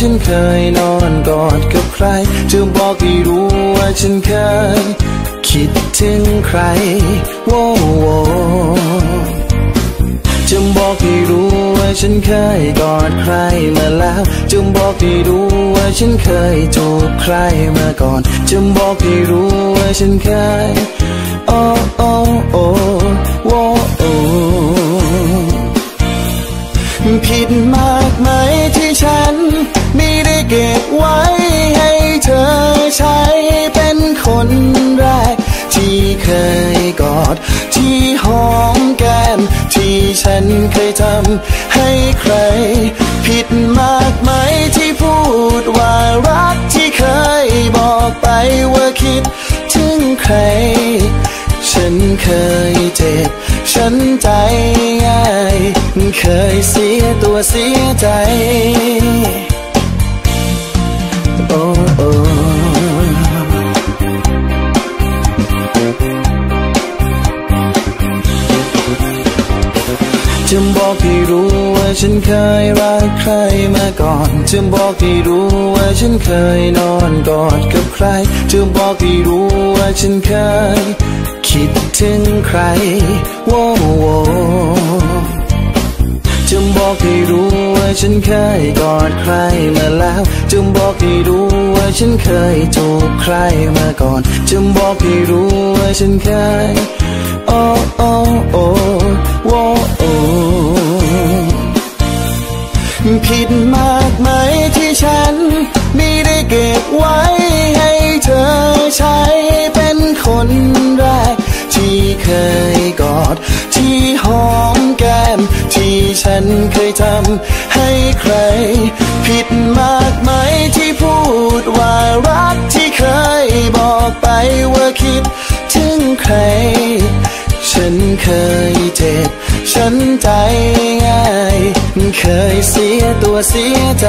ฉันเคยนอนกอดกับใครจึงบอกให้รู้ว่าฉันเคย คิดถึงใครโว้โวจงบอกให้รู้ว่าฉันเคยกอดใครมาแล้วจงบอกให้รู้ว่าฉันเคยจูบใครมาก่อนจงบอกให้รู้ว่าฉันเคยอ้อ เคยกอด ที่หอมแก้ม ที่ฉันเคยทำให้ใคร ผิดมากไหมที่พูดว่ารักที่เคยบอกไปว่าคิด ถึงใคร ฉันเคยเจ็บ ฉันใจง่าย เคยเสียตัวเสียใจ โอ้ ให้รู้ว่าฉันเคยรักใครมาก่อนจะบอกให้รู้ว่าฉันเคยนอนกอดกับใครจะบอกให้รู้ว่าฉันเคยคิดถึงใครโว้โวจงบอกให้รู้ว่าฉันเคยกอดใครมาแล้วจงบอกให้รู้ว่าฉันเคยจูบใครมาก่อนจงบอกให้รู้ว่าฉันเคย เคยทำให้ใคร ผิดมากไหมที่พูดว่ารักที่เคยบอกไปว่าคิดถึงใคร ฉันเคยเจ็บ ฉันใจง่าย เคยเสียตัวเสียใจ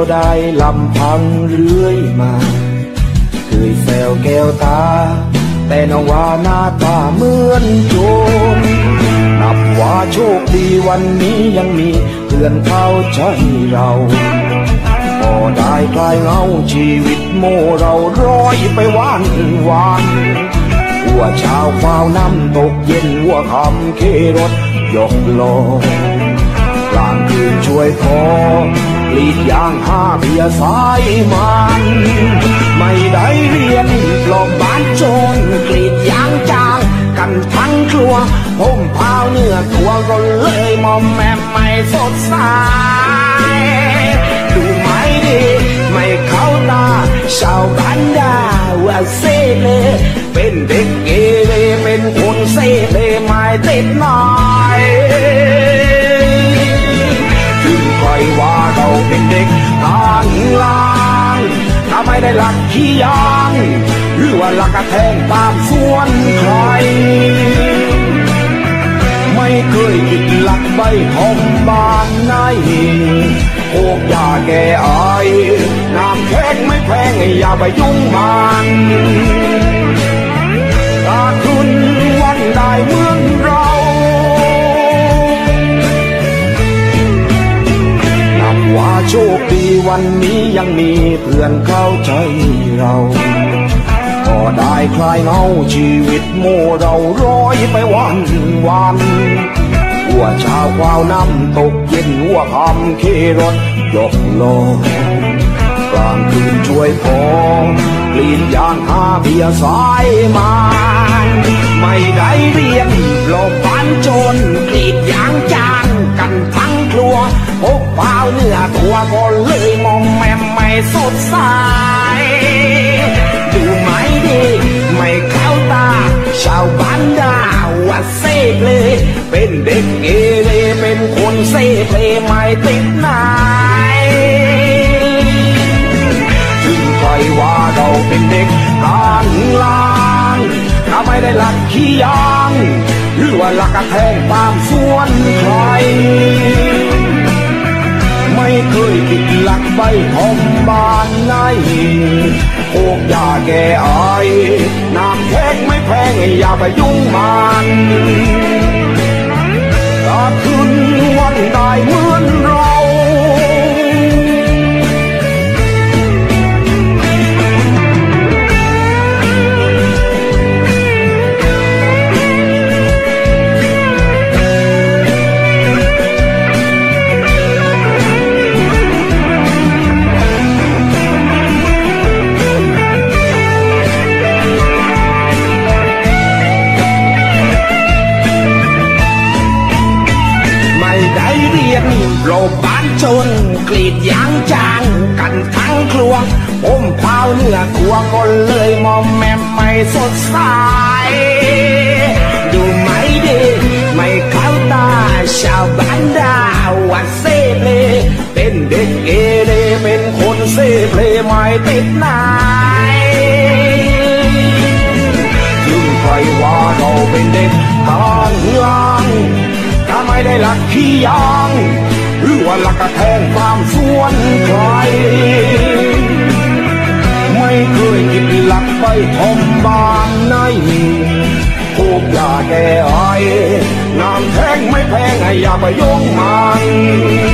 ยวเดียวได้ลำพังเรื่อยมา เคยแซวแก้วตา แต่นว่าหน้าตาเหมือนโจรนับว่าโชคดีวันนี้ยังมีเพื่อนเข้าใจเราพอได้คลายเงาชีวิตโมเราร้อยไปวันวันหัวเช้าเฝ้าน้ำตกเย็นหัวคำเครถยกลงกลางคืนช่วยพอ รีดยางห้าเบียสายมัน ไม่ได้เรียนปลอมบ้านโจรกรีดยางจางกันทั้งครัวผมเผาเนื้อตัวก็เลยมอมแมมไม่สดใสดูไม่ดี ไม่เข้าตาชาวบ้านดาว่าเซเลเป็นเด็กเกเรเป็นคนเซเลไม่ติดหน่อยถึงใครว่า เราเป็นเด็กทางล่างถ้าไม่ได้หลักขี้ยางหรือว่าหลักกระแทงตามส่วนใคร ไม่เคยคิดหลักใบหอมบานไหนโอกยาแก้ไอน้ำแข็งไม่แพงอย่าไปยุ่งมันขาดทุนวันได้เมืองเรา โชคดีวันนี้ยังมีเพื่อนเข้าใจเราก็ได้คลายเงาชีวิตโมเราร้อยไปวันวันหัวชาวควาวน้ำตกเย็นหัวคำเครถยกลอกลางคืนช่วยพอ กลีนยางหาเบียสายมาไม่ได้เรียนหลบบ้นจนกรีดยางจางกันทั้งครัวพกเปล่าเนื้อตัวก็เลยมอมแมมไม่สดใสดูไหมดีไม่เข้าตา ชาวบ้านด่าว่าเสกเลย เป็นเด็กเกเรเป็นคนเสกเลยไม่ติดนายถึงใครว่า เราเป็นเด็กการลางถ้าไม่ได้หลักขี้ยางหรือว่าหลักกระแทงตามส่วนใคร ไม่เคยคิดหลักใบทอมบานไหนโคกยาแก่ไอายน้ำแข็งไม่แพงอย่าไปยุ่งมันถ้าคืนวันได้เหมือนรา มั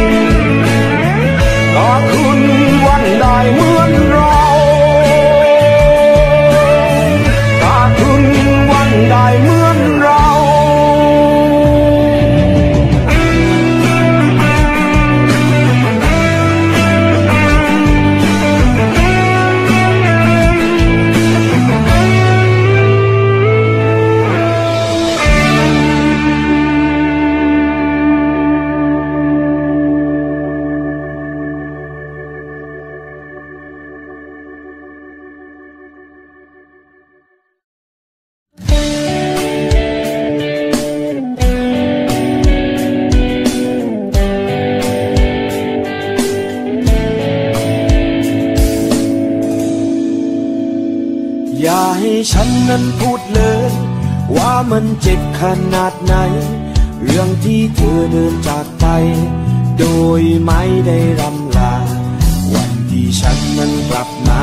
กลับมา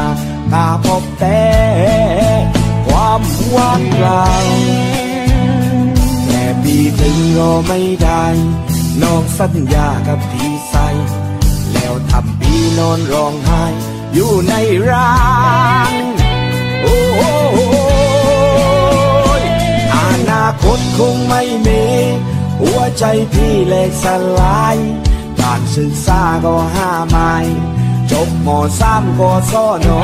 ตาพบแต่ความว่างเปล่าแต่ปีถึงรอไม่ได้น้องสัญญากับพี่ใสแล้วทำพี่นอนร้องไห้อยู่ในร่างโอ้ยอนาคตคงไม่มีหัวใจพี่แหลกสลายการศึกษาก็ห้าไม้ จบมสามก็สอนอ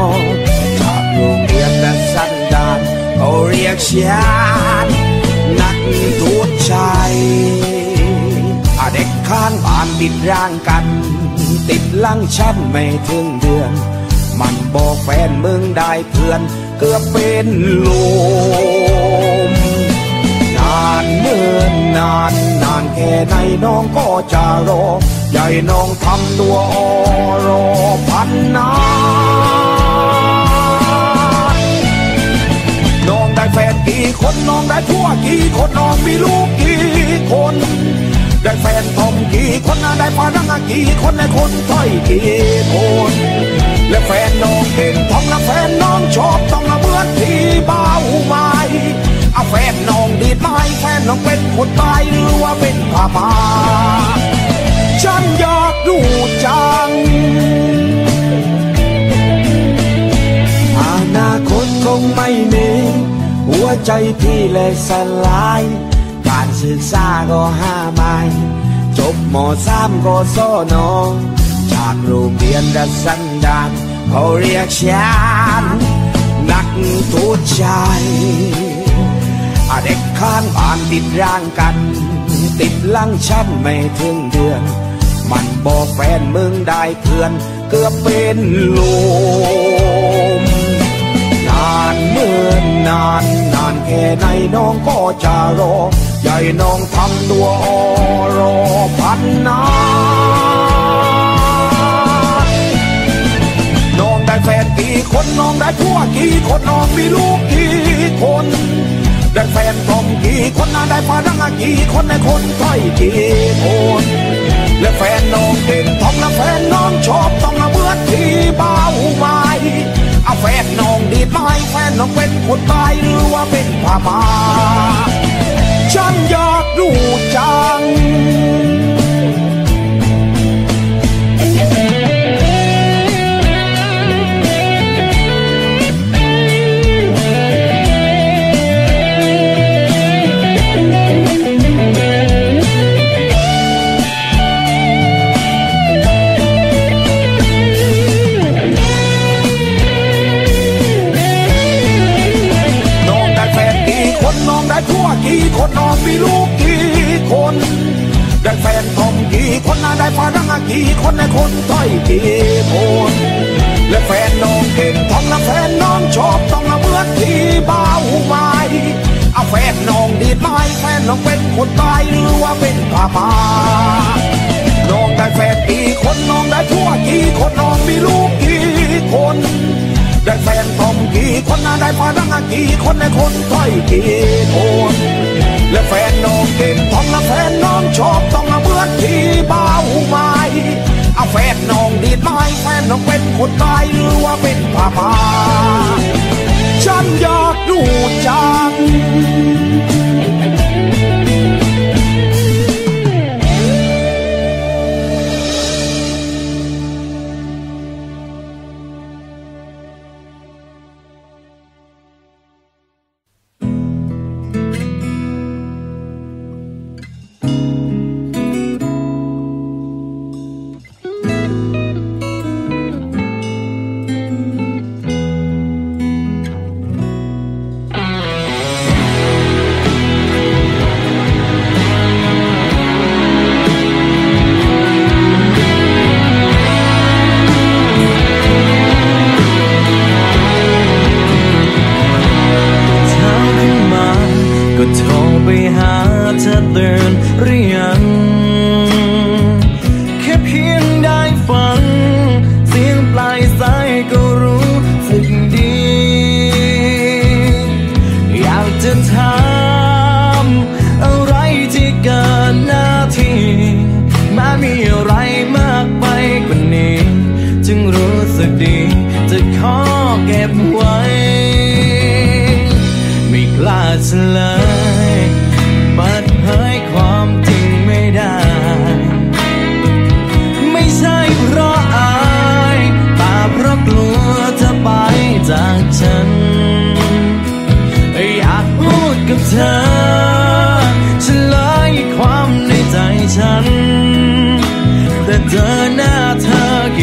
จากโรงเรียนและสันดานเขาเรียกฉันนักโทษชายอาเด็กข้างบ้านติดร่างกัน ติดลังฉันไม่ถึงเดือน มันบอกแฟนมึงได้เพื่อน เกือบเป็นลมนานเมื่อนนานนานแค่ไหนน้องก็จะรอ ใหญ่น้องทำตัวอรอพันนาน้องได้แฟนกี่คนน้องได้ผัวกี่คนน้องมีลูกกี่คน ได้แฟนทอมกี่คนได้พนักงกี่คนได้คนถ้อยกี่คนและแฟนน้องเก่งทองและแฟนน้องชอบต้องละเมื่อที่เบาไม้เอาแฟนน้องดีดไม้แฟนน้องเป็นคนตายหรือว่าเป็นผ้าป่า ดูจัง อนาคตคงไม่มี หัวใจพี่เลยสลาย การศึกษาก็ห้าไม้จบมสามก็โซนองจากโรงเรียนดัสันดานเขาเรียกฉันนักทุจชายเด็กข้างบ้านติดร่างกัน ติดลังชั้นไม่ถึงเดือน มันบอกแฟนมึงได้เพื่อนเกือบเป็นลมนานเมื่อนนานนานแค่ไหนน้องก็จะรอ ใหญ่น้องทำตัวอรอพันนาน้องได้แฟนกี่คนน้องได้ผัวกี่คนน้องมีลูกกี่คนได้แฟนทอมกี่คนน่าได้พนักกี่คนในคนไทยกี่คน และแฟนน้องเป็นทองและแฟนน้องชอบต้องระเบื่อที่เบาไม้เอาแฟนน้องดีไหมแฟนน้องเป็นคนตายหรือว่าเป็นพม่าฉันอยากดูจัง กี่คนนอนมีลูกกี่คนได้แฟนทอมกี่คนน่าได้พนักกี่คนในคนต้อยกี่คนและแฟนน้องเก่งทองและแฟนน้องชอบต้องละเมื่อที่เบาไม้เอาแฟนน้องดีไหมแฟนน้องเป็นคนตายหรือว่าเป็นผ้าป่าน้องได้แฟนกี่คนน้องได้ทั่วกี่คนน้องมีลูกกี่คน ได้แฟนทอมกี่คนน่าได้พนักกี่คนในคนต้อยกี่คนและแฟนน้องเก่งทองและแฟนน้องชอบต้องละเมือที่เบาไม้เอาแฟนน้องดีไหมแฟนน้องเป็นคนตายหรือว่าเป็นผ้าป่าฉันอยากดูจัง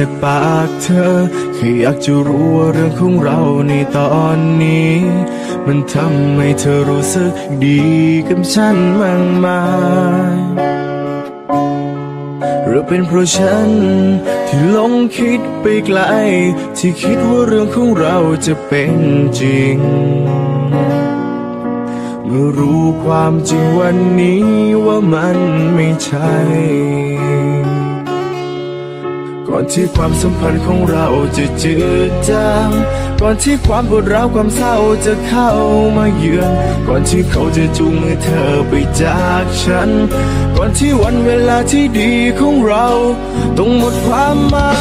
จากปากเธอแค่อยากจะรู้ว่าเรื่องของเราในตอนนี้ มันทำให้เธอรู้สึกดีกับฉันมากมายหรือเป็นเพราะฉัน ที่หลงคิดไปไกล ที่คิดว่าเรื่องของเราจะเป็นจริงเมื่อรู้ความจริงวันนี้ว่ามันไม่ใช่ ก่อนที่ความสัมพันธ์ของเราจะจืดจางก่อนที่ความปวดร้าวความเศร้าจะเข้ามาเยือน ก่อนที่เขาจะจูงมือเธอไปจากฉัน ก่อนที่วันเวลาที่ดีของเราต้องหมดความหมา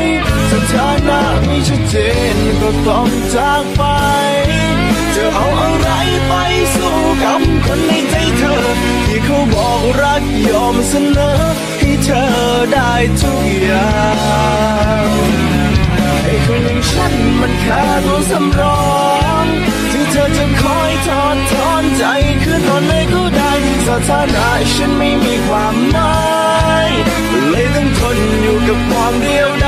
ยสถานะไม่ชัดเจนก็ต้องจากไป จะเอาอะไรไปสู้กับคนใน เธอ ที่เขาบอกรักยอมเสนอ ให้เธอได้ทุกอย่างไอ้คนอย่างฉันมันแค่ตัวสำรองที่เธอจะคอยทอดถอนใจคืนนอนเลยก็ได้สถานะฉันไม่มีความหมายเลยต้องทนอยู่กับความเดียวดาย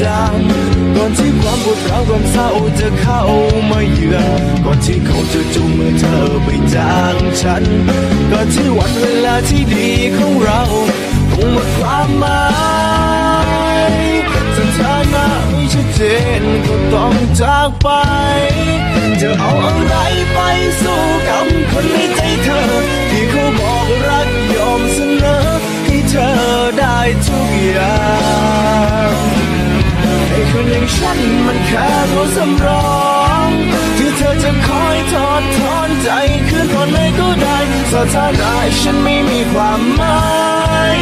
จางก่อนที่ความปวดร้าวความเศร้าจะเข้ามาเยือนก่อนที่เขาจะจูงมือเธอไปจากฉันก่อนที่วันเวลาที่ดีของเราต้องหมดความหมายสถานะไม่ชัดเจนก็ต้องจากไปจะเอาอะไรไปสู้กับคนในใจเธอ ที่เขาบอกรักยอมเสนอให้เธอได้ทุกอย่าง คนอย่างฉันมันแค่ตัวสำรองที่เธอจะคอยทอดถอนใจคืนก่อนเลยก็ได้สถานะฉันไม่มีความหมาย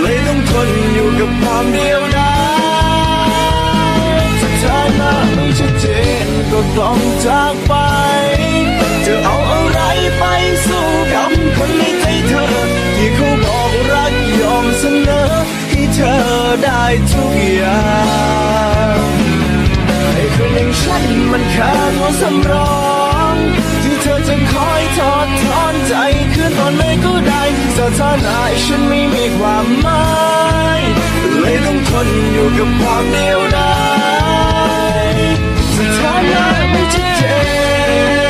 เลยต้องทนอยู่กับความเดียวดายสถานะไม่ชัดเจนก็ต้องจากไปจะเอาอะไรไปสู้กับคนในใจเธอ ที่เขาบอกรักยอมเสนอ ธอได้ทุกอย่างไอ้คนอย่งฉันมันแค่ตัวสำรองที่เธอจะคอยทอดถอนใจคืนตอนไหนก็ได้สถานะฉันไม่มีความหมายเลยต้องทนอยู่กับความเดียวดายสถานะไม่ชัดเจน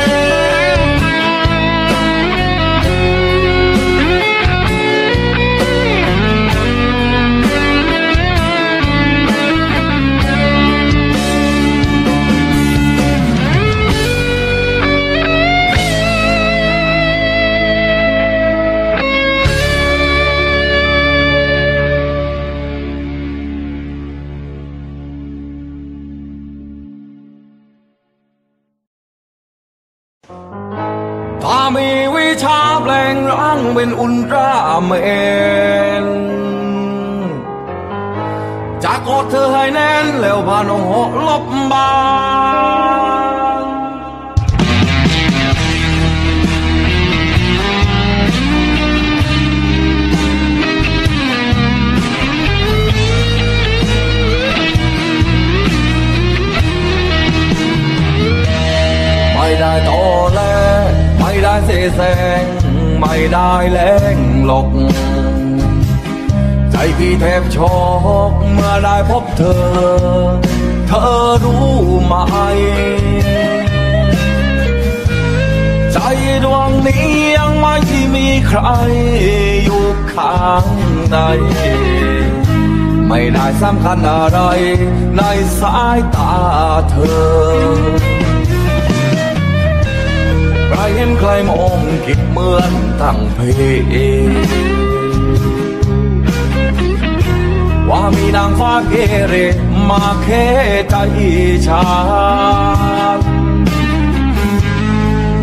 างเป็นอุลตราแมนจะกอดเธอให้แน่นแล้วพาน้องหอลบบางไม่ได้ต่อแลไม่ได้เสแสร้ง ไม่ได้แรงหลอกใจพี่แทบช็อกเมื่อได้พบเธอ เธอรู้ไหม ใจดวงนี้ยังไม่มีใครอยู่ข้างใน ไม่ได้สำคัญอะไรในสายตาเธอ ใครเห็นใครมองคิดเหมือนตั้งเพว่ามีนางฟ้าเกเรมาแค่ใจฉัน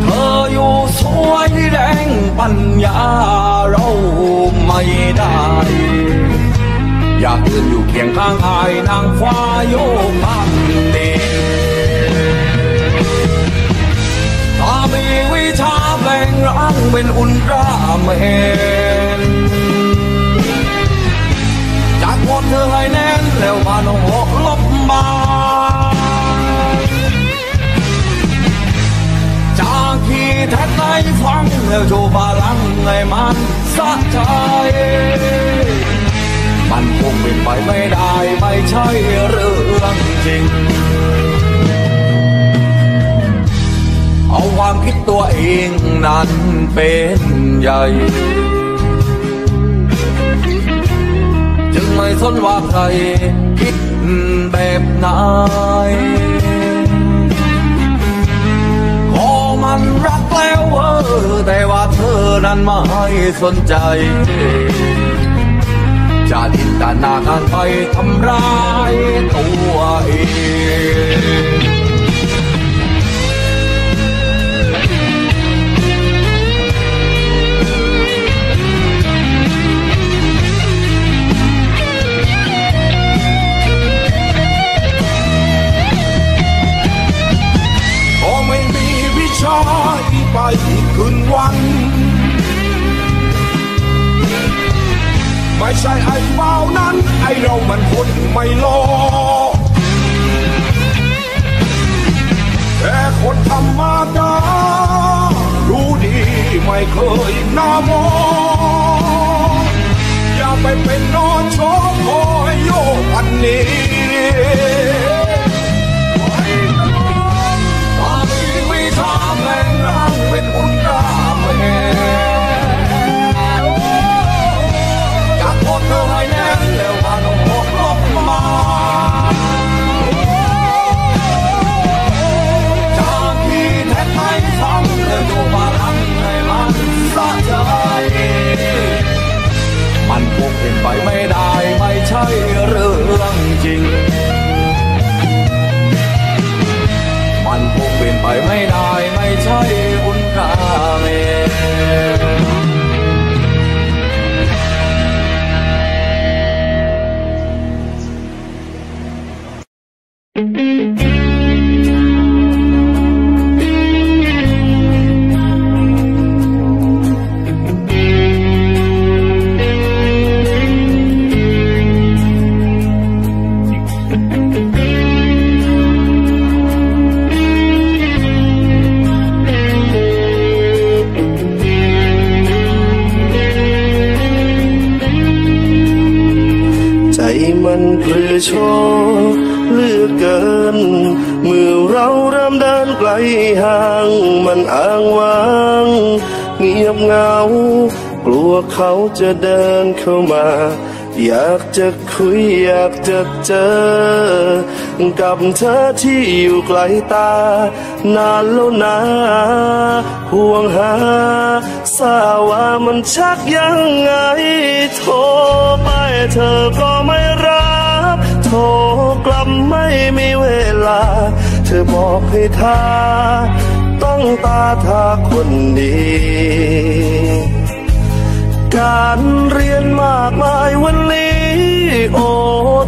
เธออยู่สวยแดงปัญญาเราไม่ได้ อยากยืนอยู่เคียงข้างอายนางฟ้าโยพันเด ร่างเป็นอุลตร้าแมนจากวอนเธอให้แน่นแล้วพาน้องหกลบมาจากที่แท้ในฟังแล้วโชว์พลังให้มันสะใจมันคงเป็นไปไม่ได้ไม่ใช่เรื่องจริง เอาความคิดตัวเองนั้นเป็นใหญ่ จึงไม่สนว่าใครคิดแบบไหนขอมันรักแล้วเออแต่ว่าเธอนั้นไม่สนใจ จะดินตนาการไปทำร้ายตัวเอง คืนวัน ไม่ใช่ไอ้เมานั้น ไอ้เรามันคนไม่รอแต่คนธรรมดารู้ดีไม่เคยน้ามออย่าไปเป็นนอนชว์คอยโยกอันนี้ตามีวิชาแบ่งางเป็นอุล จะเดินเข้ามา อยากจะคุยอยากจะเจอ กับเธอที่อยู่ไกลตา นานแล้วนะห่วงหาทราว่ามันชักยังไง โทรไปเธอก็ไม่รับโทรกลับไม่มีเวลา เธอบอกให้ทาต้องตาทาคนดี การเรียนมากมายวันนี้ โอ้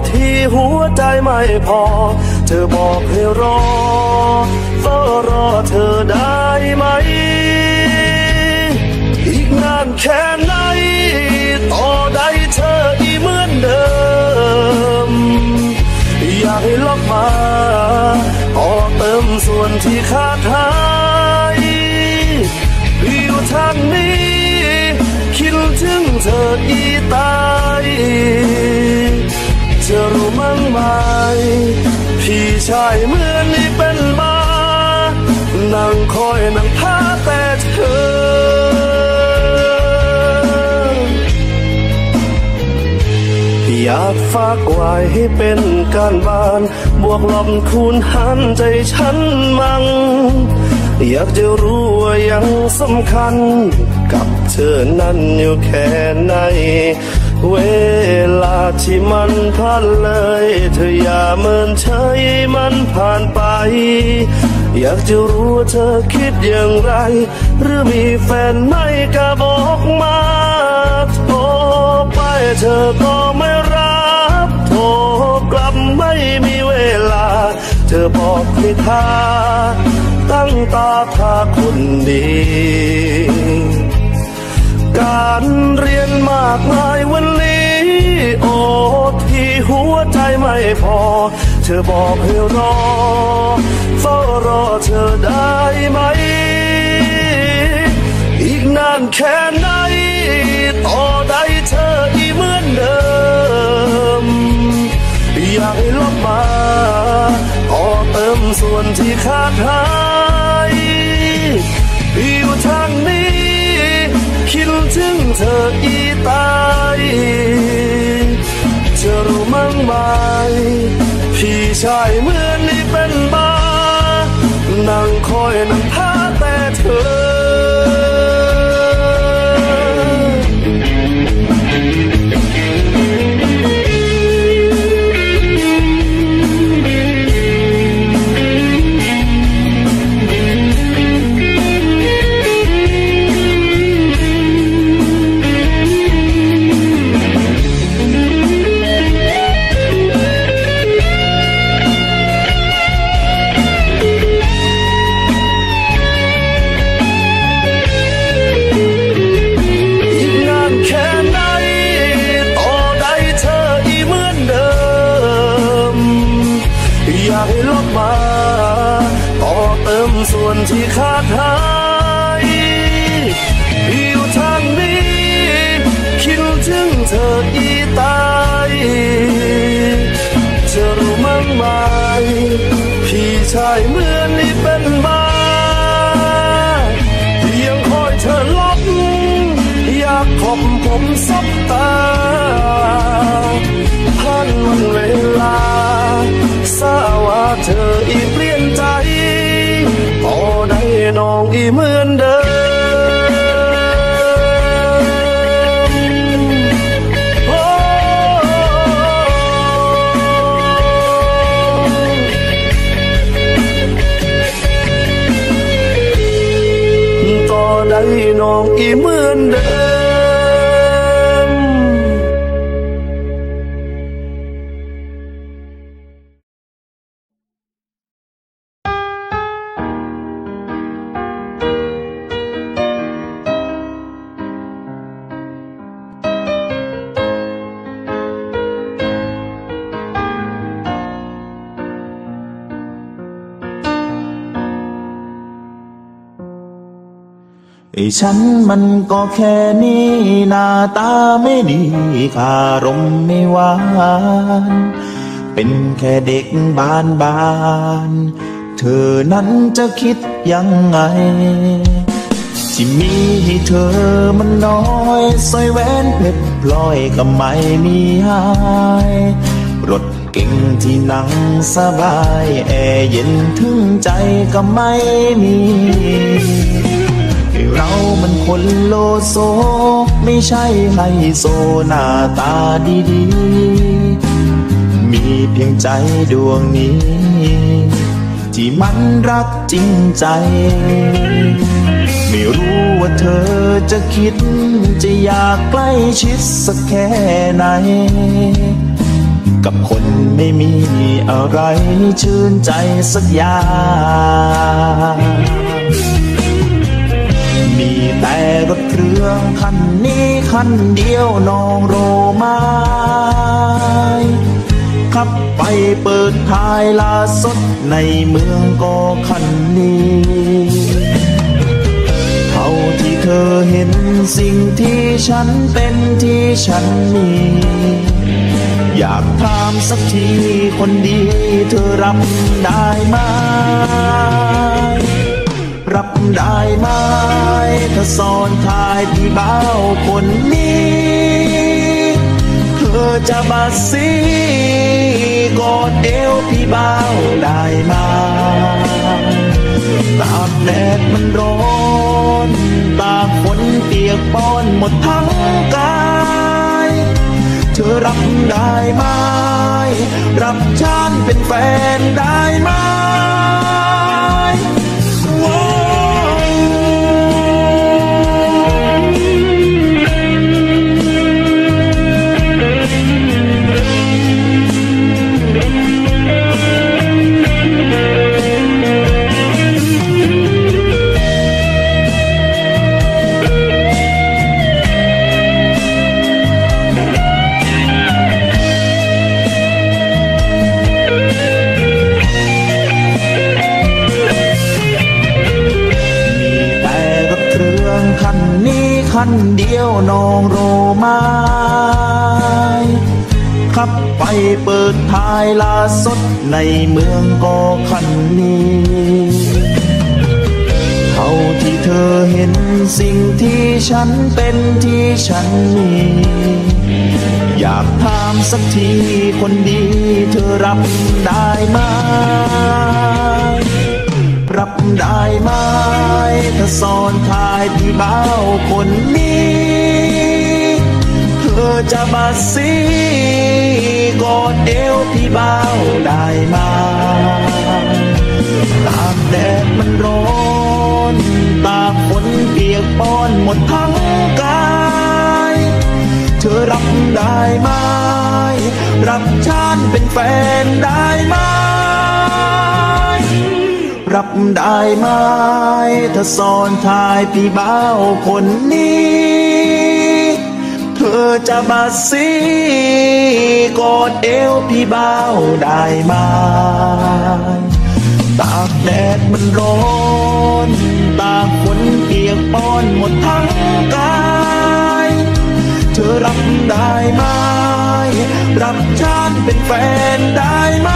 ที่หัวใจไม่พอ เธอบอกให้รอเฝ้ารอเธอได้ไหม อีกนานแค่ไหน ต่อได้เธออีเหมือนเดิม อยากให้ล็อกมาต่อเติมส่วนที่ขาดหายอยู่ทางนี้ ถึงเธออีตายจะรู้มั้งไหมพี่ชายเหมือนนี่เป็นมานั่งคอยนั่งท่าแต่เธออยากฝากไว้ให้เป็นการบ้าน บวกลบคูณหารใจฉันมังอยากจะรู้ว่ายังสำคัญ กับเธอนั้นอยู่แค่ไหน เวลาที่มันผ่านเลย เธออย่าเมินเฉยมันผ่านไป อยากจะรู้ว่าเธอคิดอย่างไร หรือมีแฟนไหมก็บอกมาโทรไปเธอก็ไม่รับโทรกลับไม่มีเวลา เธอบอกให้ท่าตั้งตาท่าคนดี การเรียนมากมายวันนี้ โอ้ที่หัวใจไม่พอ เธอบอกให้รอเฝ้ารอเธอได้ไหม อีกนานแค่ไหนต่อได้เธออีเหมือนเดิม อยากให้ลบมาต่อเติมส่วนที่ขาดหาย ธออีตายจะรู้มั้งไหมพี่ชายเหมือนนี่เป็นบ้านั่งคอยนั่งท่าแต่เธอ วนที่ขาดหายอยู่ทางนี้ คิดถึงเธออีตายจะรู้มั้งไหมพี่ชายเหมือนนี่เป็นบ้ายังคอยเธอลบอยากขบผมสบตาผ่านวันเวลาสาว่าเธออีเปลี่ยนใจ น้องอีเหมือนเดิ ไอ้ฉันมันก็แค่นี้หน้าตาไม่ดีคารมไม่หวาน เป็นแค่เด็กบ้านบ้าน เธอนั้นจะคิดยังไง ที่มีให้เธอมันน้อยสร้อยแหวนเพชรพลอยก็ไม่มีหายรถเก่งที่นั่งสบาย แอร์เย็นถึงใจก็ไม่มี เรามันคนโลโซ ไม่ใช่ไฮโซหน้าตาดีๆ มีเพียงใจดวงนี้ ที่มันรักจริงใจ ไม่รู้ว่าเธอจะคิด จะอยากใกล้ชิดสักแค่ไหน กับคนไม่มีอะไรชื่นใจสักอย่าง มีแต่รถเครื่องคันนี้คันเดียวน้องโรไม้ขับไปเปิดท้ายลาสดในเมืองก็คันนี้เท่าที่เธอเห็นสิ่งที่ฉันเป็นที่ฉันมีอยากถามสักทีคนดีเธอรับได้ไหม ได้ไหมถ้าสอนทายพี่เบ้าคนนี้ เธอจะมาสีกอดเอวพี่เบ้าได้ไหมตากแดดมันร้อนตากฝนเปียกปอนหมดทั้งกายเธอรับได้ไหมรับฉันเป็นแฟนได้ไหม คันเดียวนองโรไม้ขับไปเปิดท้ายลาสดในเมืองก็คันนี้เท่าที่เธอเห็นสิ่งที่ฉันเป็นที่ฉันมีอยากถามสักทีคนดีเธอรับได้ไหมรับได้ไหม ถ้าสอนทายพี่เบ้าคนนี้ เธอจะมาสีกอดเอวพี่เบ้าได้ไหมตากแดดมันร้อนตากฝนเปียกปอนหมดทั้งกาย เธอรับได้ไหมรับฉันเป็นแฟนได้ไหม รับได้ไหมถ้าสอนทายพี่เบ้าคนนี้ เธอจะมาสีกอดเอวพี่เบ้าได้ไหมตากแดดมันร้อนตากฝนเปียกปอนหมดทั้งกายเธอรับได้ไหมรับฉันเป็นแฟนได้ไหม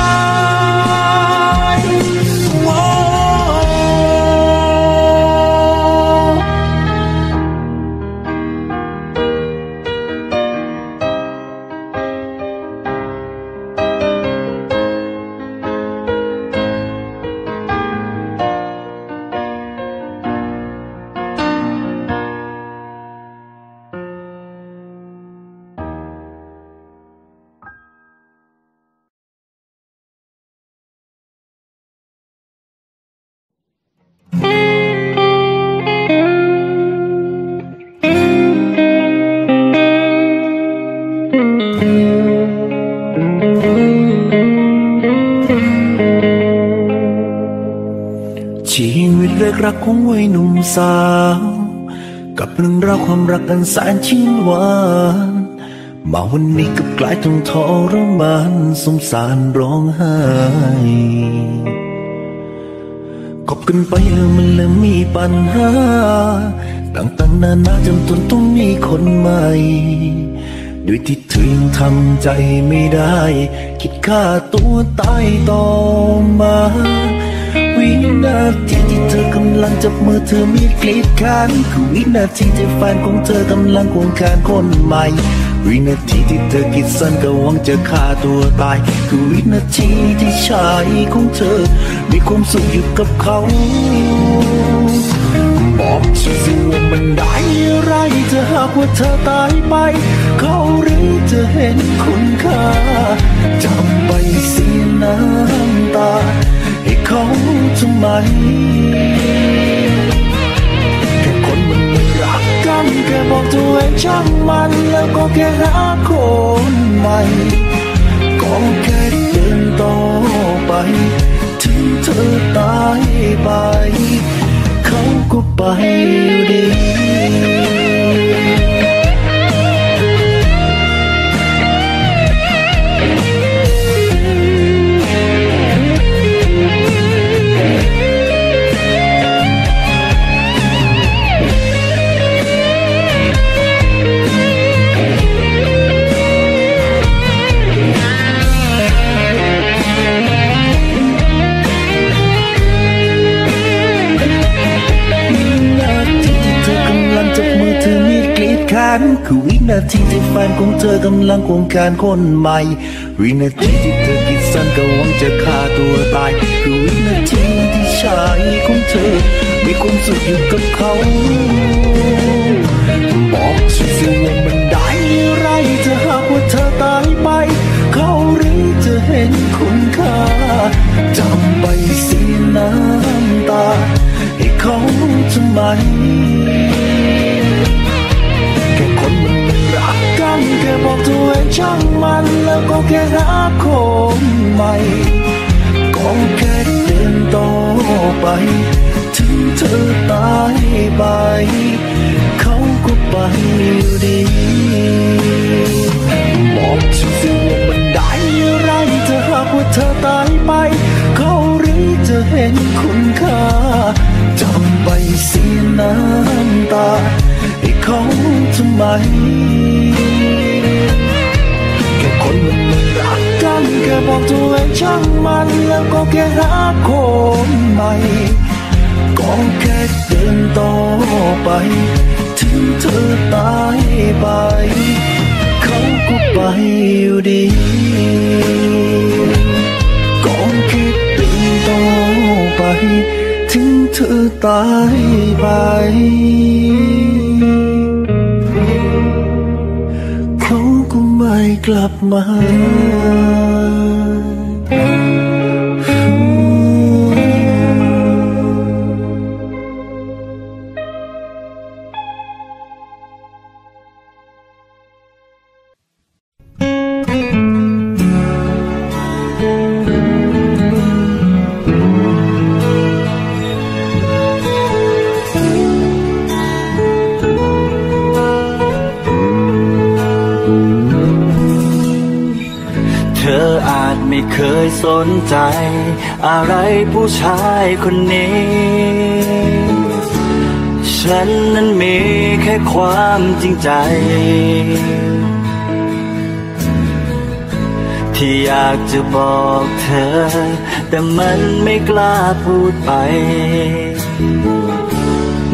สาว กับเรื่องราวความรักอันแสนชื่นหวาน มาวันนี้กลับกลายต้องทรมานสงสารร้องไห้คบกันไปแล้วมันเริ่มมีปัญหาต่างๆนานาจนทนต้องมีคนใหม่ด้วยที่เธอยังทำใจไม่ได้ คิดฆ่าตัวตายต่อมา วินาทีที่เธอกำลังจับมือเธอมีกรีดขันคือวินาทีที่แฟนของเธอกำลังควงแขนคนใหม่ วินาทีที่เธอคิดสั้นก็หวังจะฆ่าตัวตาย คือวินาทีที่ชายของเธอ มีความสุขอยู่กับเขาบอกฉันสิว่ามันได้อะไรถ้าหากว่าเธอตายไป เขาหรือจะเห็นคุณค่าจำไปเสียน้ำตา เขาทำไมแค่กันแค่บอกตัวเองช่างมันแล้วก็แค่หาคนใหม่ก็แค่เดินต่อไปถึงเธอตายไป เขาก็ไปอยู่ดี คือวินาทีที่แฟนของเธอกำลังควงแขนคนใหม่ วินาทีที่เธอคิดสั้นก็หวังจะฆ่าตัวตาย คือวินาทีที่ชายของเธอ มีความสุขอยู่กับเขา บอกฉันสิว่ามันได้ไรจะหากว่าเธอตายไป เขาหรือจะเห็นคุณค่าจำไปสีน้ำตา ให้เขาทำไม ช่างมันแล้วก็แค่หาคนใหม่ก็แค่เดินต่อไป ถึงเธอตายไป เขาก็ไปอยู่ดีบอกฉันสิว่ามันได้อะไรถ้าหากว่าเธอตายไป เขาหรือจะเห็นคุณค่าจำไปเสียน้ำตาให้เขาทำไม กันแค่บอกตัวเองช่างมันแล้วก็แค่หาคนใหม่ก็แค่เดิ กลับมา อะไรผู้ชายคนนี้ ฉันนั้นมีแค่ความจริงใจ ที่อยากจะบอกเธอ แต่มันไม่กล้าพูดไป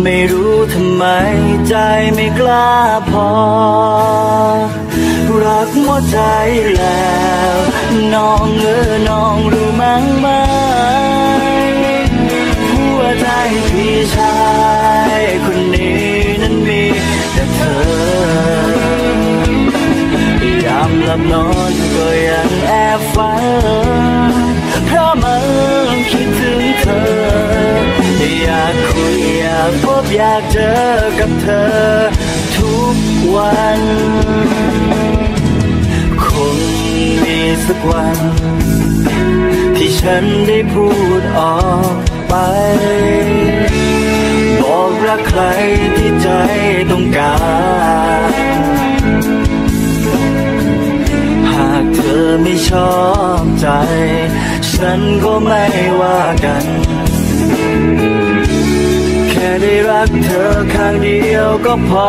ไม่รู้ทำไมใจไม่กล้าพอ รักหมดใจแล้ว น้องเออน้องรู้มั้งไหมหัวใจพี่ชายคนนี้นั้นมีแต่เธอยามหลับนอนก็ยังแอบฝันเพราะมันคิดถึงเธอ อยากคุยอยากพบอยากเจอกับเธอ ทุกวัน สักวัน ที่ฉันได้พูดออกไป บอกรักใครที่ใจต้องการ หากเธอไม่ชอบใจ ฉันก็ไม่ว่ากัน แค่ได้รักเธอข้างเดียวก็พอ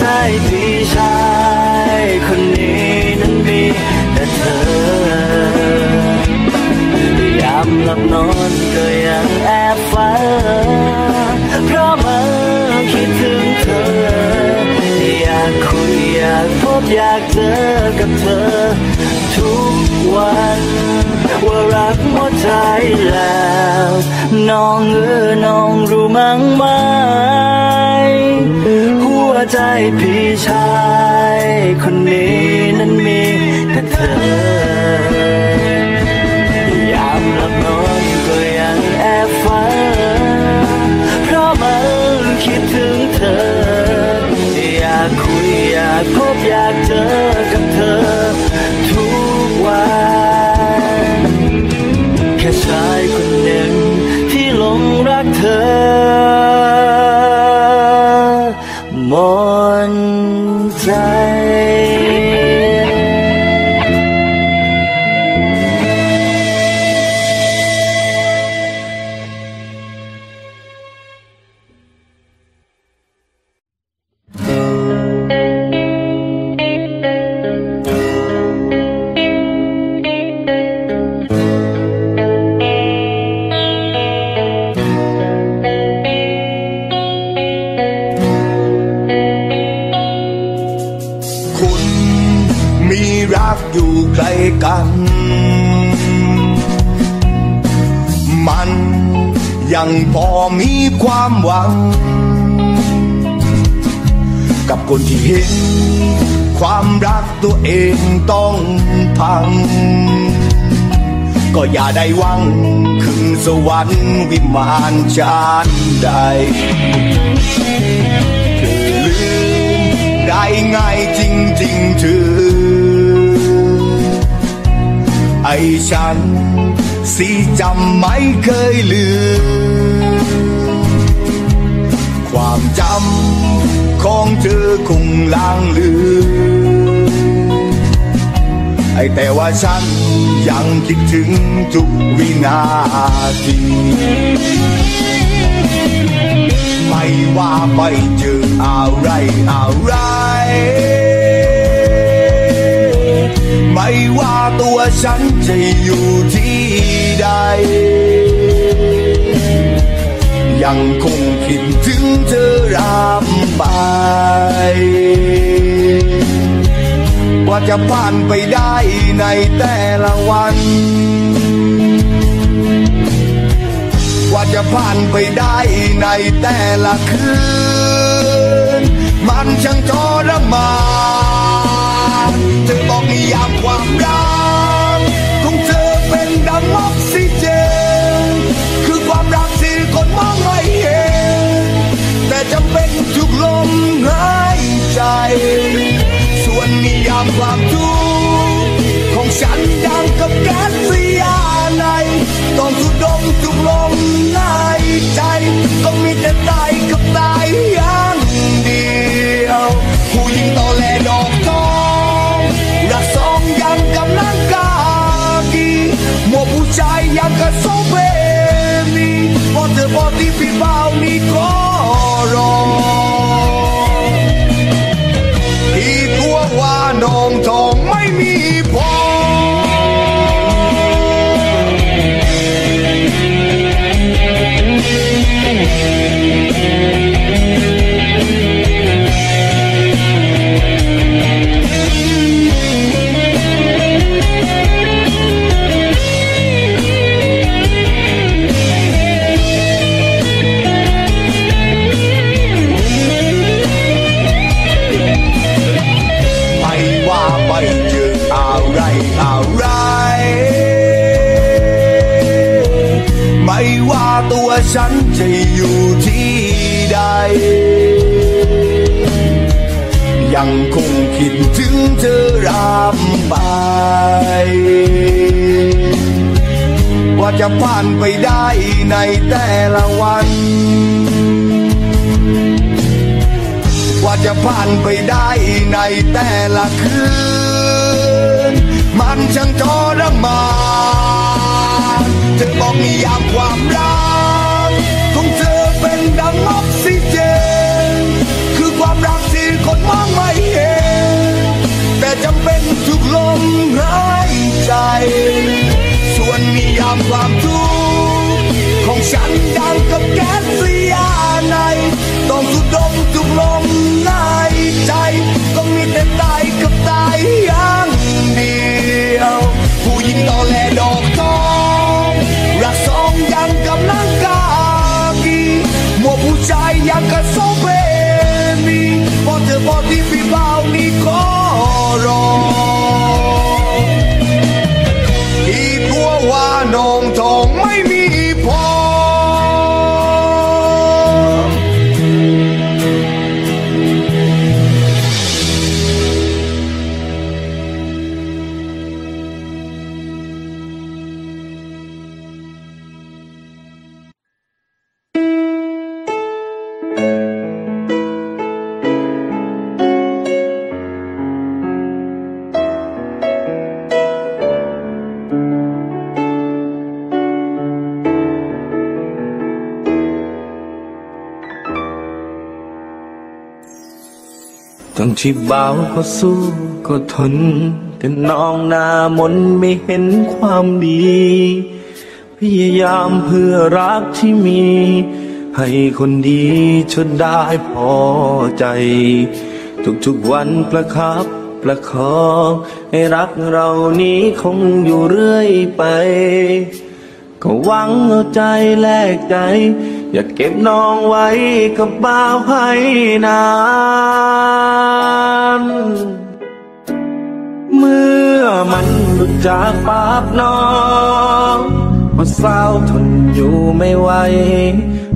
พี่ชายคนนี้นั้นมีแต่เธอหลับนอนก็ยังแอบฝันเพราะมันคิดถึงเธอ อยากคุยอยากพบอยากเจอกับเธอ ทุกวันว่ารักหมดใจแล้ว น้องเออน้องรู้มั้งไหม ใจพี่ชายคนนี้นั้นมีแต่เธอ ยามหลับนอนก็ยังแอบฝัน เพราะมันคิดถึงเธอ อยากคุยอยากพบอยากเจอกับเธอ ทุกวันแค่ชายคนหนึ่งที่หลงรักเธอ กัน มันยังพอมีความหวัง กับคนที่เห็น ความรักตัวเองต้องพัง ก็อย่าได้หวังขึ้นสวรรค์วิมานชานใดลืมได้ง่ายจริงๆเธอ ไอ้ฉัน สิจำไม่เคยลืม ความจำของเธอคงลางลืมไอ้แต่ว่าฉันยังคิดถึงทุกวินาทีไม่ว่าไปเจออะไรอะไร ไม่ว่าตัวฉันจะอยู่ที่ใด ยังคงคิดถึงเธอรำไป ว่าจะผ่านไปได้ในแต่ละวัน ว่าจะผ่านไปได้ในแต่ละคืน มันช่างทรมาน ความรักของเธอเป็นดังออกซิเจนคือความรักที่คนมองไม่เห็นแต่จำเป็นทุกลมหายใจ ส่วนนิยามความทุกข์ของฉันดังกับแก๊สเสียในต้องสุดดมทุกลมหายใจ ก็มีแต่ตายกับตาย ฉันจะอยู่ที่ใด ยังคงคิดถึงเธอรำไป ว่าจะผ่านไปได้ในแต่ละวัน ว่าจะผ่านไปได้ในแต่ละคืน มันช่างทรมานเธอบอกนิยามความรัก ดังออกซิเจน คือความรักที่คนมองไม่เห็น แต่จำเป็นทุกลมหายใจ ส่วนนิยามความทุกข์ของฉันดังกับแก๊สเสียใน ต้องสุดดมทุกลมหายใจก็มีแต่ตายกับตาย มัวผู้ชายยังกั ที่เบาก็สู้ก็ทน แต่น้องหน้ามนไม่เห็นความดี พยายามเพื่อรักที่มี ให้คนดีจนได้พอใจ ทุกๆวันประคับประคองให้รักเรานี้คงอยู่เรื่อยไป ก็หวังเอาใจแลกใจ อยากเก็บน้องไว้กับบ่าวให้นา เมื่อมันหลุดจากปากน้องพอเศร้าทนอยู่ไม่ไหว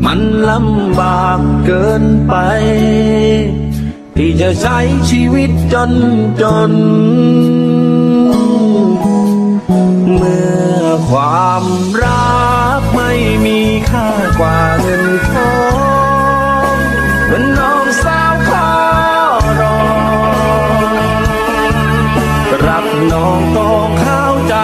มันลำบากเกินไป ที่จะใช้ชีวิตจนจน เมื่อความรักไม่มีค่ากว่าเงินทอง น้องต้องเข้าใจ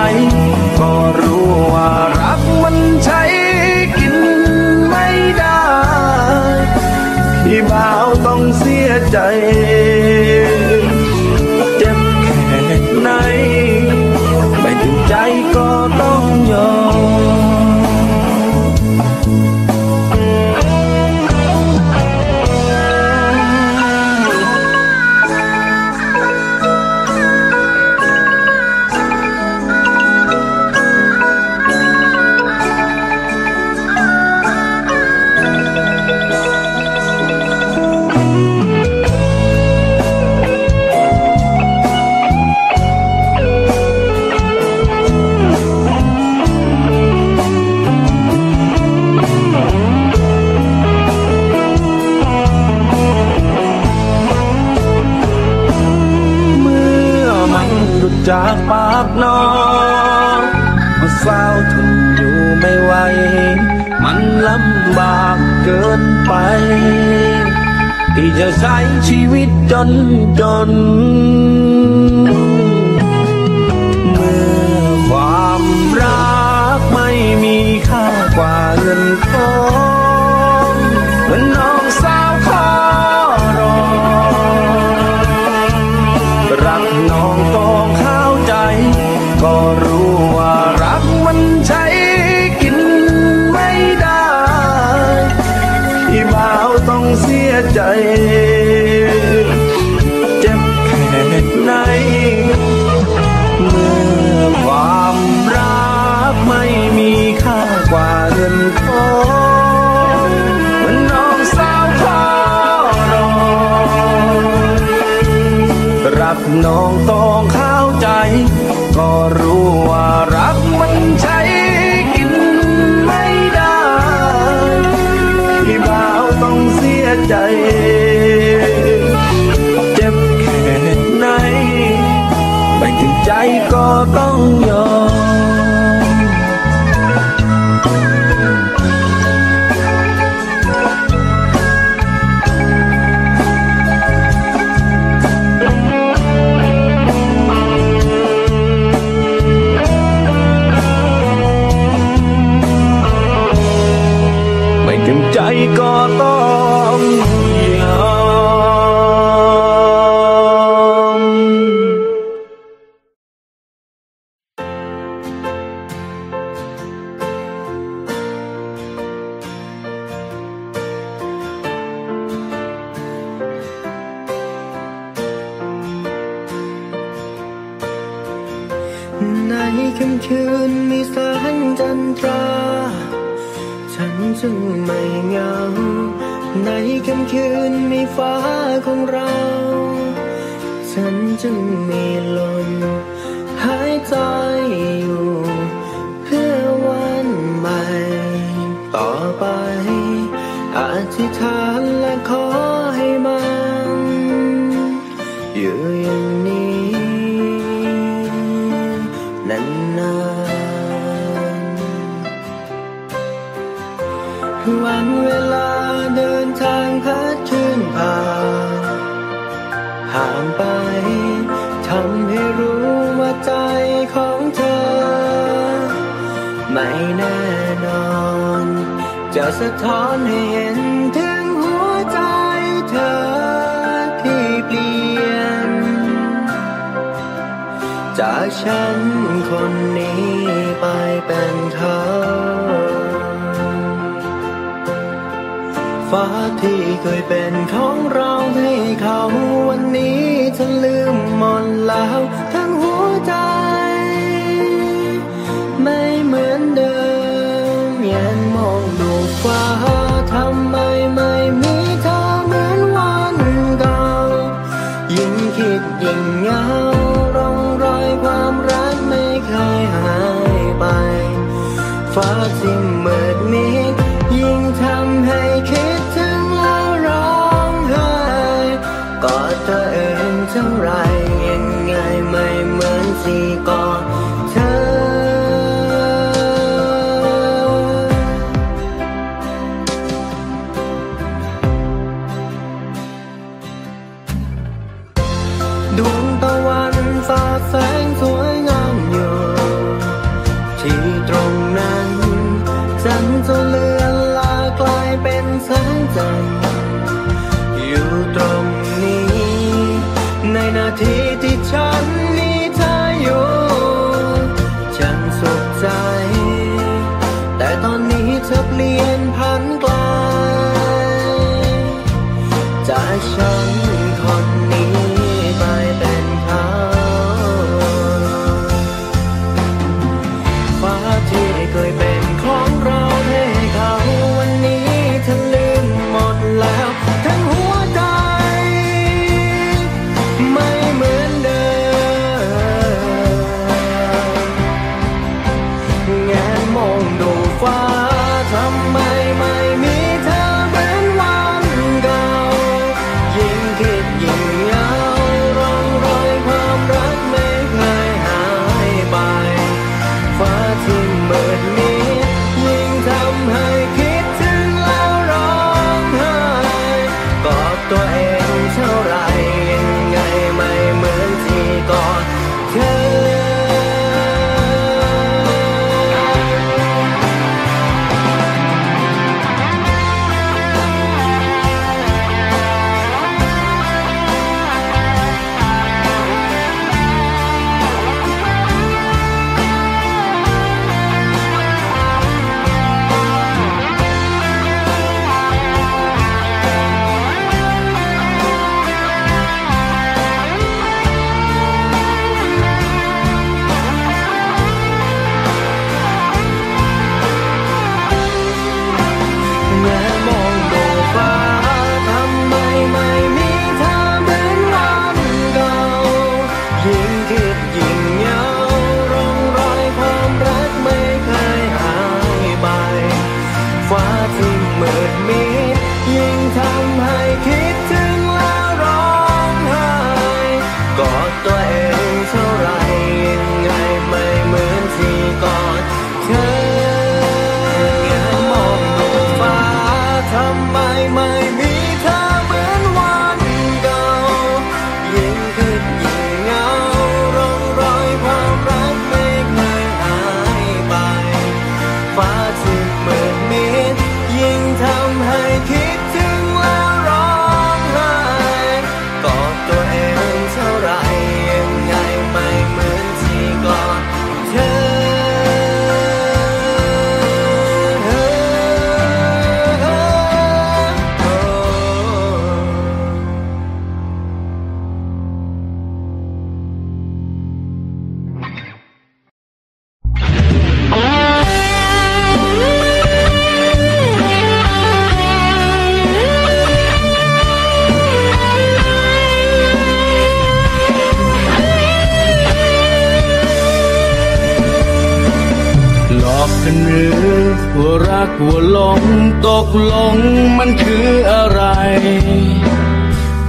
ค่ำคืนมีแสงจันทรา ฉันจึงไม่เหงา ในค่ำคืนมีฟ้าของเรา ฉันจึงมีลมหายใจอยู่ เพื่อวันใหม่ ต่อไปอธิษฐานและขอให้มัน เดินทางพัดขึ้นผ่านห่างไปทำให้รู้ว่าใจของเธอ ไม่แน่นอน จะสะท้อนให้เห็นถึงหัวใจเธอที่เปลี่ยน จากฉันคนนี้ไปเป็นเขา ฟ้าที่เคยเป็นของเราให้เขาวันนี้เธอลืมหมดแล้วทั้งหัวใจ ไม่เหมือนเดิมยันมองดูฟ้าทำไมไม่มีเธอเหมือนวันเก่ายิ่งคิดยิ่งเหงาร่องรอยความรักไม่เคยหายไป ฟ้าที่มืดมิ กลงมันคืออะไร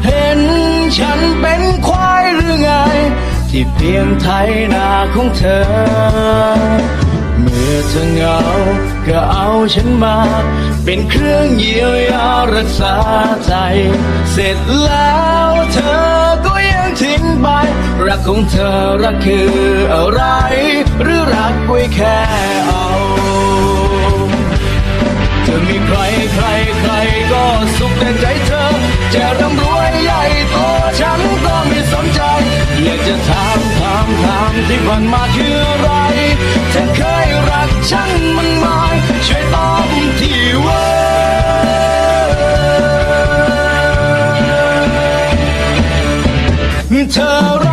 เห็นฉันเป็นควายหรือไง ที่เพียงไทยนาของเธอ เมื่อเธอเหงาก็เอาฉันมา เป็นเครื่องเยียวยารักษาใจ เสร็จแล้วเธอก็ยังทิ้งไป รักของเธอรักคืออะไร หรือรักไว้แค่เอา จะมีใครใครใครก็สุขแต่ใจเธอ จะร่ำรวยใหญ่โตฉันก็ไม่สนใจ อยากจะถามถามถามที่ผ่านมาคืออะไรเธอเคยรักฉันมันไหมช่วยตอบทีว่าเธอรักเธอ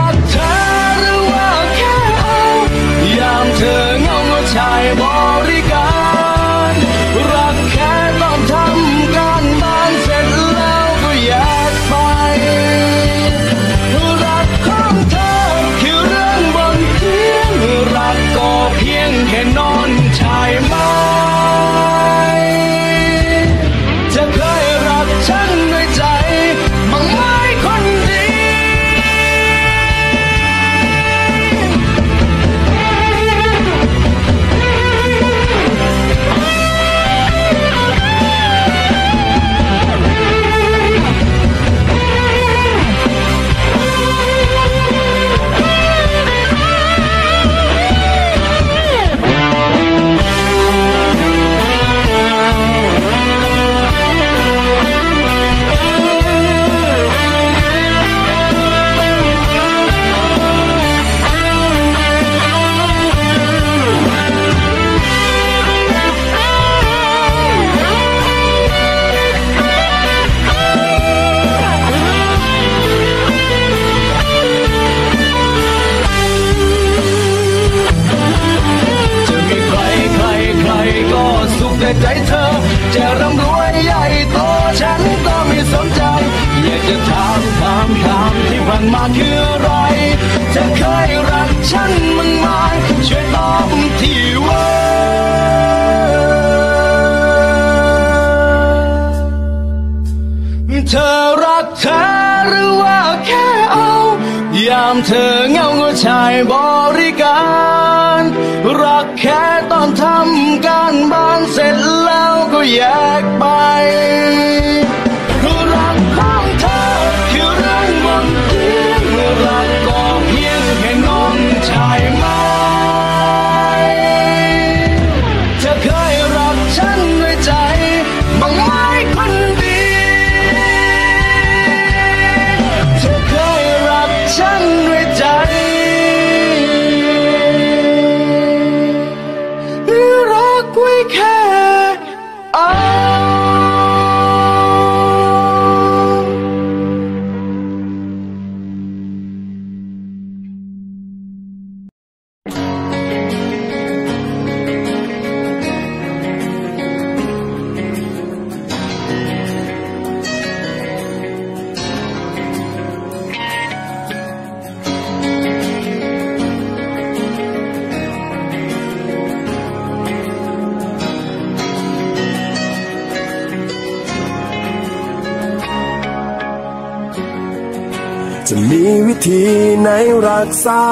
จะมีวิธีไหนรักษา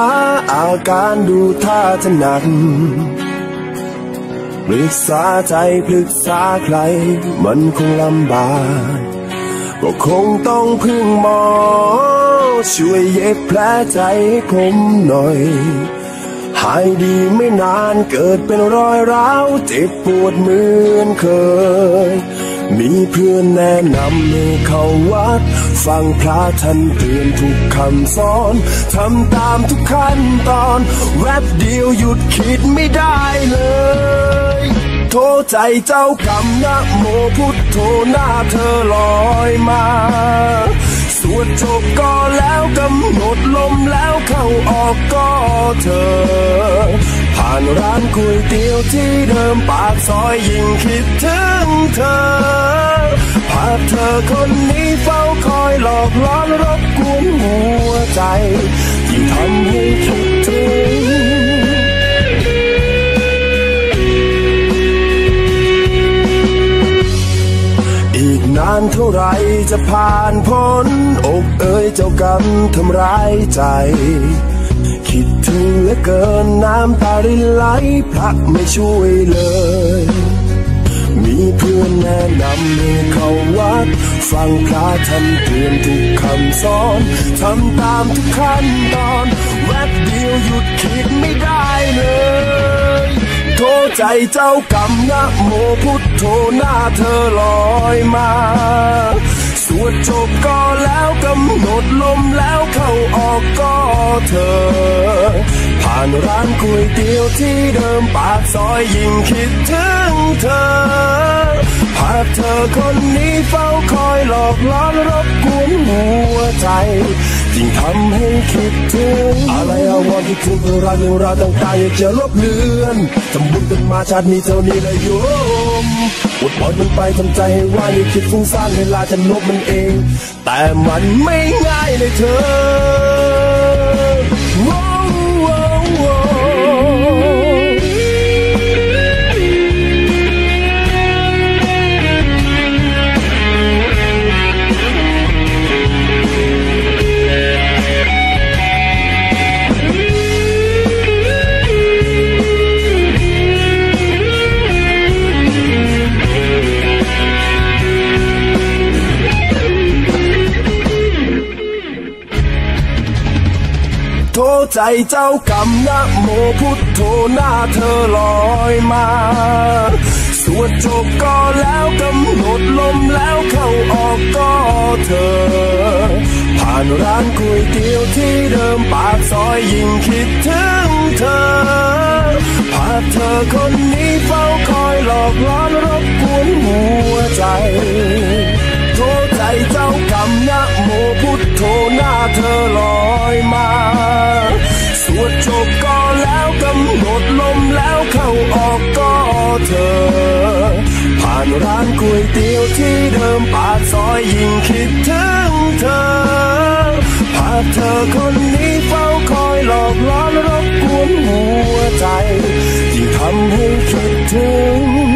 อาการดูท่าจะหนักปรึกษาใจปรึกษาใคร มันคงลำบาก ก็คงต้องพึ่งหมอ ช่วยเย็บแผลใจให้ผมหน่อย หายดีไม่นานเกิดเป็นรอยร้าว เจ็บปวดเหมือนเคย มีเพื่อนแนะนำให้เข้าวัด ฟังพระท่านเตือนทุกคำสอนทำตามทุกขั้นตอน แวบเดียวหยุดคิดไม่ได้เลย โทษใจเจ้ากรรมนะโมพุทโธหน้าเธอลอยมา สวดจบก็แล้วกำหนดลมแล้วเข้าออกก็เธอานร้านก๋วยเตี๋ยวที่เดิมปากซอยยิ่งคิดถึงเธอ ภาพเธอคนนี้เฝ้าคอยหลอกล้อนรบกวนหัวใจที่ทำให้คิดถึงอีกนานเท่าไรจะผ่านพ้นอกเอ๋ยเจ้ากรรมทำร้ายใจ คิดถึงเหลือเกินน้ำตาริไหลพระไม่ช่วยเลย มีเพื่อนแนะนำให้เข้าวัด ฟังพระท่านเตือนทุกคำสอนทำตามทุกขั้นตอนแวบเดียวหยุดคิดไม่ได้เลยโทษใจเจ้ากรรมนะโมพุทโธหน้าเธอลอยมา สวดจบก็แล้วกำหนดลมแล้วเข้าออกก็เธอ ผ่านร้านก๋วยเตี๋ยวที่เดิมปากซอยยิ่งคิดถึงเธอภาพเธอคนนี้เฝ้าคอยหลอกล้อนรบกวนหัวใจยิ่งทำให้คิดถึงอะไรอาวรณ์คิดถึงเรื่องราวเรื่องราวต่างๆอยากจะลบเลือนทำบุญกันมาชาตินี้เท่านี้เลยโย มอดปล่อยมันไปทำใจให้ว่างอย่าคิดฟุ้งซ่านเวลาจะลบมันเอง แต่มันไม่ง่ายเลยเธอ ใจเจ้ากรรมนะโมพุทโธหน้าเธอลอยมา สวดจบก็แล้วกำหนดลมแล้วเข้าออกก็เธอ ผ่านร้านก๋วยเตี๋ยวที่เดิมปากซอยยิ่งคิดถึงเธอภาพเธอคนนี้เฝ้าคอยหลอกล้อนรบกวนหัวใจโทษใจเจ้ากรรมนะ ทโธหน้าเธอลอยมา สวดจบก็แล้วกำหนดลมแล้วเข้าออกก็เธอ ผ่านร้านก๋วยเตี๋ยวที่เดิมปากซอยยิ่งคิดถึงเธอ ภาพเธอคนนี้เฝ้าคอยหลอกล้อนรบกวนหัวใจ ยิ่งทำให้คิดถึง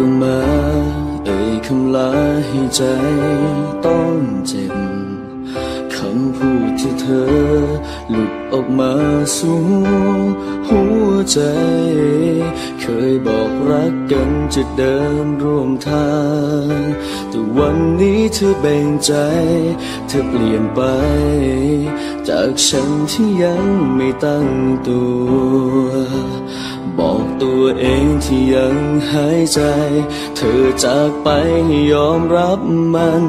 ก็มาเอ่ยคำลาให้ใจต้องเจ็บคำพูดที่เธอ หลุดออกมาสู่หัวใจ เคยบอกรักกันจะเดินร่วมทาง แต่วันนี้เธอแบ่งใจ เธอเปลี่ยนไป จากฉันที่ยังไม่ตั้งตัว บอกตัวเองที่ยังหายใจ เธอจากไปให้ยอมรับมัน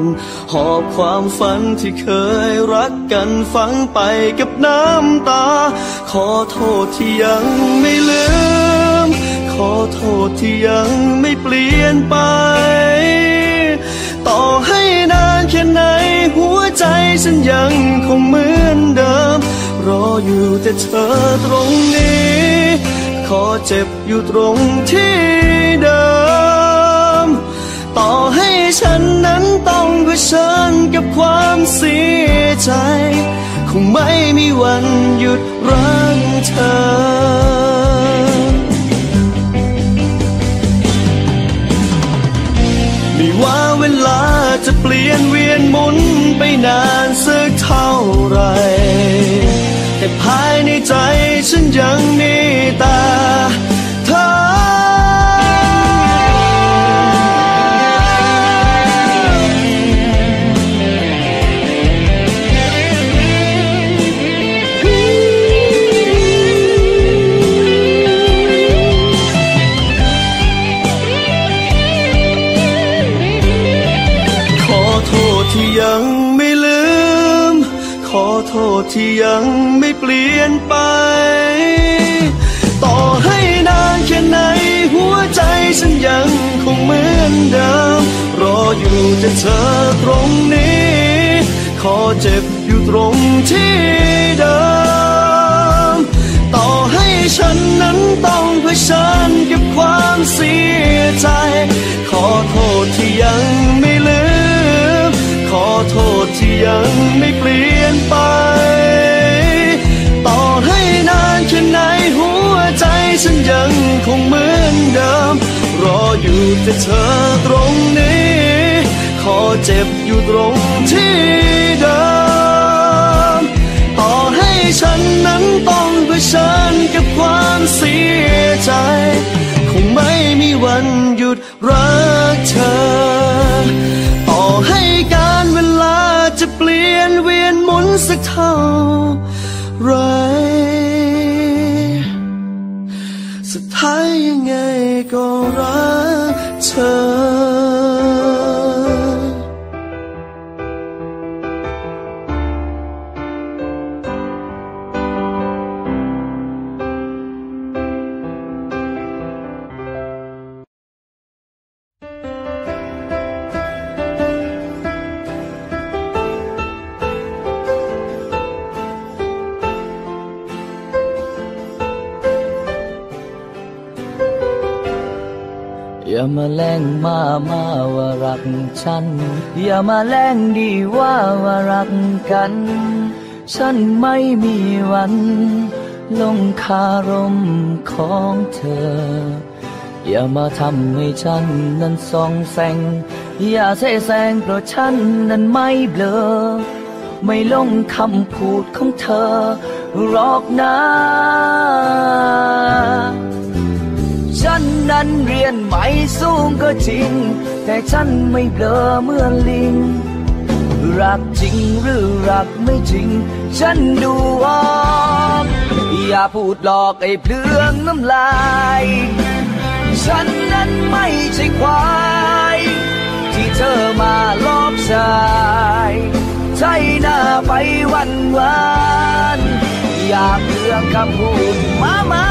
หอบความฝันที่เคยรักกันฝังไปกับน้ำตา ขอโทษที่ยังไม่ลืม ขอโทษที่ยังไม่เปลี่ยนไป ต่อให้นานแค่ไหนหัวใจฉันยังคงเหมือนเดิม รออยู่แต่เธอตรงนี้ ขอเจ็บอยู่ตรงที่เดิม ต่อให้ฉันนั้นต้องเผชิญกับความเสียใจ คงไม่มีวันหยุดรักเธอไม่ว่าเวลาจะเปลี่ยนเวียนหมุนไปนานสักเท่าไหร แต่ภายในใจฉันยังมีตาเธอที่ยังไม่ลืม ขอโทษที่ยัง อนเดิม รออยู่แต่เธอตรงนี้ ขอเจ็บอยู่ตรงที่เดิม ต่อให้ฉันนั้นต้องเผชิญกับความเสียใจ ขอโทษที่ยังไม่ลืม ขอโทษที่ยังไม่เปลี่ยนไป ต่อให้นานแค่ไหนหัวใจฉันยังคงเหมือนเดิม ออยู่แต่เธอตรงนี้ ขอเจ็บอยู่ตรงที่เดิมต่อให้ฉันนั้นต้องเผชิญกับความเสียใจ คงไม่มีวันหยุดรักเธอ ต่อให้การเวลาจะเปลี่ยนเวียนหมุนสักเท่าไรสุดท้ายยังไงก็รัก เฉัน อย่ามาแล้งดีว่าว่ารักกัน ฉันไม่มีวัน ลงคารมของเธอ อย่ามาทำให้ฉันนั้นสองแสง อย่าเสแสร้งเพราะฉันนั้นไม่เบลอ ไม่ลงคำพูดของเธอหรอกนะฉันนั้นเรียนไม่สูงก็จริง แต่ฉันไม่เบลอเหมือนลิง รักจริงหรือรักไม่จริง ฉันดูออกอย่าพูดหลอกไอ้เปลืองน้ำลาย ฉันนั้นไม่ใช่ควาย ที่เธอมาลอบชายใช่หน้าไปวันวานอย่าเปลืองคำพูดมามา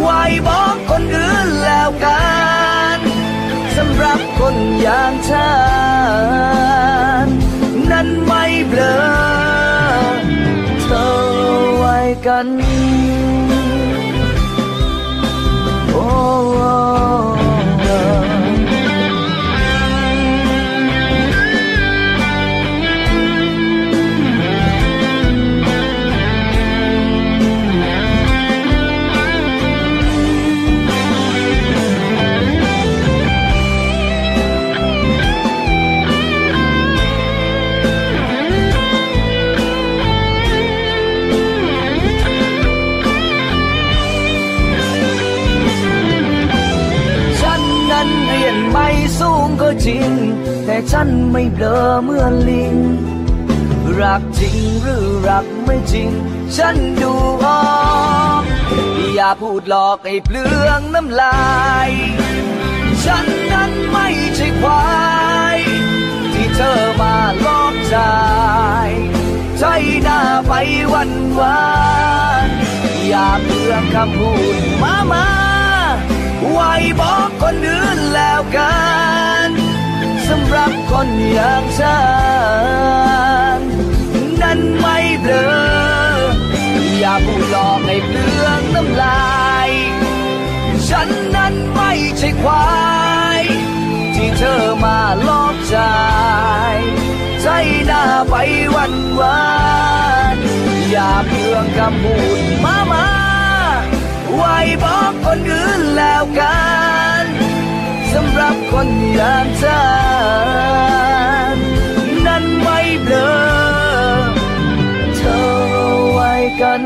ไว้บอกคนอื่นแล้วกัน สำหรับคนอย่างฉันนั้นไม่เบลอเธอไว้กันโอ้ ก็จริง แต่ฉันไม่เบลอเหมือนลิง รักจริงหรือรักไม่จริง ฉันดูออกอย่าพูดหลอกไอ้เปลืองน้ำลาย ฉันนั้นไม่ใช่ควาย ที่เธอมาลอกใจใจหน้าไปวันวานอย่าเปลืองคำพูดมามา ไว้บอกคนอื่นแล้วกันสำหรับคนอย่างฉันนั้นไม่เบลออย่าพูดหลอกให้เปลืองน้ำลาย ฉันนั้นไม่ใช่ควายที่เธอมาลอบใจใจหน้าไปวันวานอย่าเปลืองคำพูดมามา ไว้บอกคนอื่นแล้วกันสำหรับคนอย่างฉันนั้นไม่เบลอเธอไว้กัน